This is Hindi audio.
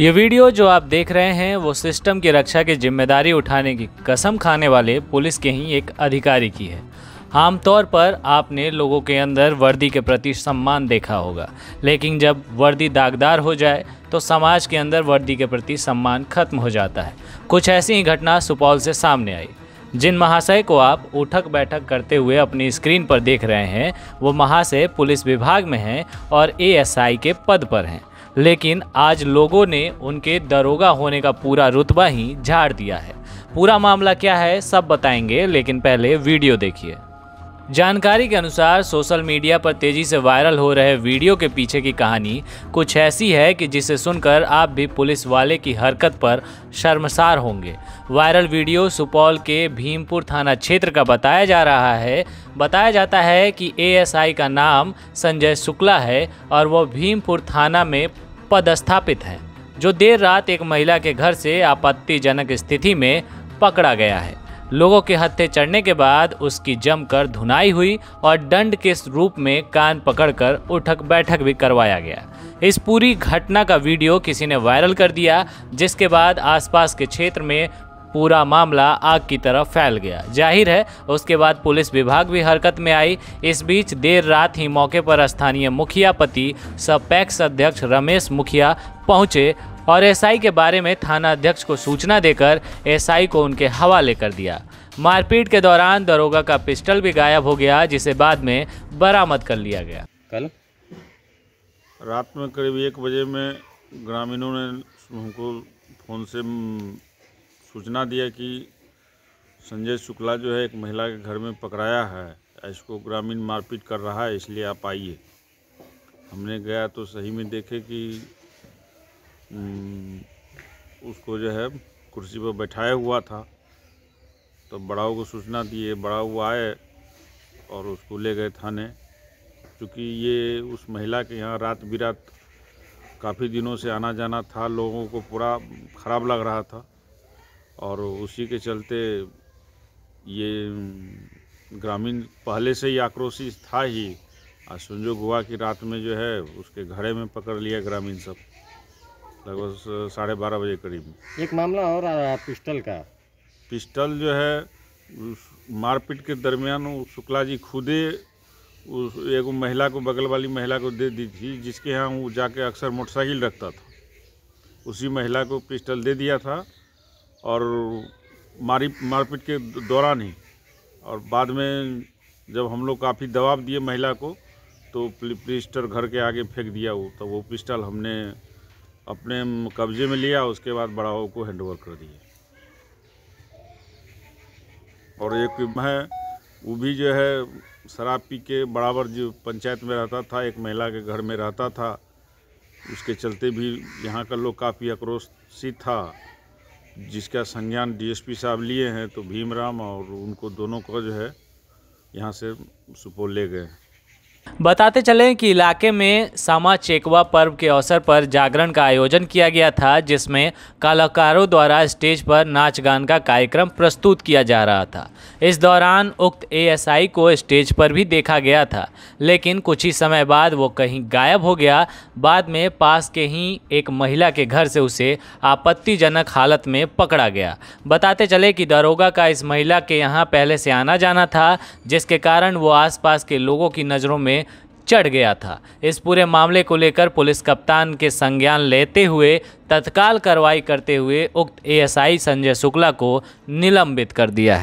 ये वीडियो जो आप देख रहे हैं, वो सिस्टम की रक्षा की ज़िम्मेदारी उठाने की कसम खाने वाले पुलिस के ही एक अधिकारी की है। आमतौर पर आपने लोगों के अंदर वर्दी के प्रति सम्मान देखा होगा, लेकिन जब वर्दी दागदार हो जाए तो समाज के अंदर वर्दी के प्रति सम्मान खत्म हो जाता है। कुछ ऐसी ही घटना सुपौल से सामने आई। जिन महाशय को आप उठक बैठक करते हुए अपनी स्क्रीन पर देख रहे हैं, वो महाशय पुलिस विभाग में हैं और एएसआई के पद पर हैं। लेकिन आज लोगों ने उनके दरोगा होने का पूरा रुतबा ही झाड़ दिया है। पूरा मामला क्या है, सब बताएँगे, लेकिन पहले वीडियो देखिए। जानकारी के अनुसार सोशल मीडिया पर तेज़ी से वायरल हो रहे वीडियो के पीछे की कहानी कुछ ऐसी है कि जिसे सुनकर आप भी पुलिस वाले की हरकत पर शर्मसार होंगे। वायरल वीडियो सुपौल के भीमपुर थाना क्षेत्र का बताया जा रहा है। बताया जाता है कि एएसआई का नाम संजय शुक्ला है और वह भीमपुर थाना में पदस्थापित है, जो देर रात एक महिला के घर से आपत्तिजनक स्थिति में पकड़ा गया है। लोगों के हत्थे चढ़ने के बाद उसकी जमकर धुनाई हुई और दंड के रूप में कान पकड़कर उठक बैठक भी करवाया गया। इस पूरी घटना का वीडियो किसी ने वायरल कर दिया, जिसके बाद आसपास के क्षेत्र में पूरा मामला आग की तरफ़ फैल गया। ज़ाहिर है, उसके बाद पुलिस विभाग भी हरकत में आई। इस बीच देर रात ही मौके पर स्थानीय मुखिया पति सपैक्स अध्यक्ष रमेश मुखिया पहुँचे और एसआई के बारे में थाना अध्यक्ष को सूचना देकर एसआई को उनके हवाले कर दिया। मारपीट के दौरान दरोगा का पिस्टल भी गायब हो गया जिसे बाद में बरामद कर लिया गया। कल? रात में करीब एक बजे में ग्रामीणों ने हमको फ़ोन से सूचना दिया कि संजय शुक्ला जो है एक महिला के घर में पकड़ाया है। इसको ग्रामीण मारपीट कर रहा है इसलिए आप आइए। हमने गया तो सही में देखे कि उसको जो है कुर्सी पर बैठाया हुआ था। तो बड़ाओं को सूचना दिए बड़ा वो आए और उसको ले गए थाने। क्योंकि ये उस महिला के यहाँ रात बिरात काफ़ी दिनों से आना जाना था, लोगों को पूरा ख़राब लग रहा था। और उसी के चलते ये ग्रामीण पहले से ही आक्रोशित था ही। आज संजोग हुआ कि रात में जो है उसके घरे में पकड़ लिया ग्रामीण सब। लगभग साढ़े बारह बजे करीब। एक मामला और आ रहा है पिस्टल का। पिस्टल जो है मारपीट के दरमियान शुक्ला जी खुदे उस एगो महिला को बगल वाली महिला को दे दी थी जिसके यहाँ वो जाके अक्सर मोटरसाइकिल रखता था। उसी महिला को पिस्टल दे दिया था और मारी मारपीट के दौरान ही और बाद में जब हम लोग काफ़ी दबाव दिए महिला को तो पिस्टल घर के आगे फेंक दिया वो तो वो पिस्टल हमने अपने कब्जे में लिया, उसके बाद बड़ाओं को हैंडओवर कर दिया। और एक है, वो भी जो है, शराब पी के बराबर जो पंचायत में रहता था, एक महिला के घर में रहता था, उसके चलते भी यहाँ का लोग काफ़ी आक्रोशित था, जिसका संज्ञान डीएसपी साहब लिए हैं तो भीमराम और उनको दोनों को जो है, यहाँ से सुपौल ले गए बताते चलें कि इलाके में सामा चेकवा पर्व के अवसर पर जागरण का आयोजन किया गया था, जिसमें कलाकारों द्वारा स्टेज पर नाच गान का कार्यक्रम प्रस्तुत किया जा रहा था। इस दौरान उक्त एएसआई को स्टेज पर भी देखा गया था, लेकिन कुछ ही समय बाद वो कहीं गायब हो गया। बाद में पास के ही एक महिला के घर से उसे आपत्तिजनक हालत में पकड़ा गया। बताते चले कि दरोगा का इस महिला के यहाँ पहले से आना जाना था, जिसके कारण वो आसपास के लोगों की नज़रों में चढ़ गया था। इस पूरे मामले को लेकर पुलिस कप्तान के संज्ञान लेते हुए तत्काल कार्रवाई करते हुए उक्त एएसआई संजय शुक्ला को निलंबित कर दिया है।